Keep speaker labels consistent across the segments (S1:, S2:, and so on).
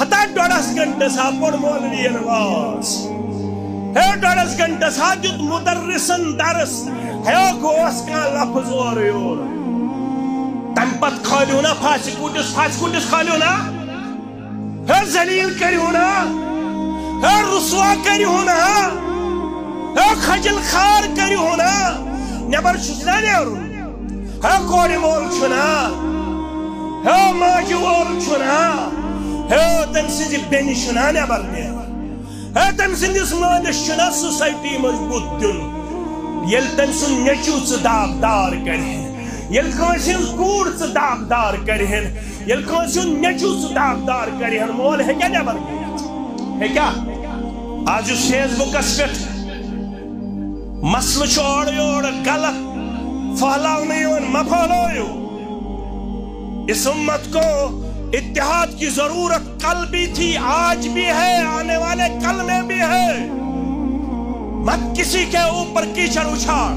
S1: ہتا ڈوڑس گھنٹس ہا پڑ مولوی نواز ہے ڈوڑس گھنٹس ہا دیت مدرسن درس ہے گوس کا لفظ اور یور تم پت کھالیو نا پھاسی کوٹس پھاسی کوٹس کھالیو نا ہے زلیل کریو نا ہے رسوا کریو نا ہے خجل خار کریو نا نبر چھنا نیرون ہے کوری مول چھنا ہے ماجی وول چھنا ہے تم سنزی بینی چھنا نبر نیرون ہے تم سندس مالس چھنا سوسائٹی مضبوط دن یل تم سن نیچو چھ دار کرہن یل کنسن کوڑ چھ داغ دار کرہن یل کنسن نیچو چھ داغ دار کرہن مول ہے کیا نبر ہے کیا آج اس فیس بکس پہ مسل چھوڑ یوڑ غلط پھہلاؤ نہیں مہ پھہلو اس امت کو اتحاد کی ضرورت کل بھی تھی، آج بھی ہے، آنے والے کل میں بھی ہے۔ مت کسی کے اوپر کیچڑ اچھاڑ۔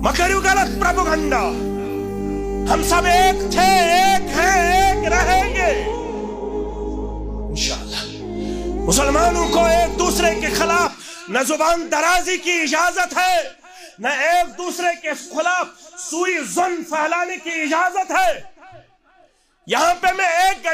S1: مکریو غلط پروپگنڈا۔ ہم سب ایک تھے، ایک ہیں، ایک رہیں گے۔ انشاءاللہ۔ مسلمانوں کو ایک دوسرے کے خلاف نہ زبان درازی کی اجازت ہے، نہ ایک دوسرے کے خلاف سوئی زن پھیلانے کی اجازت ہے۔ یہاں پہ میں ایک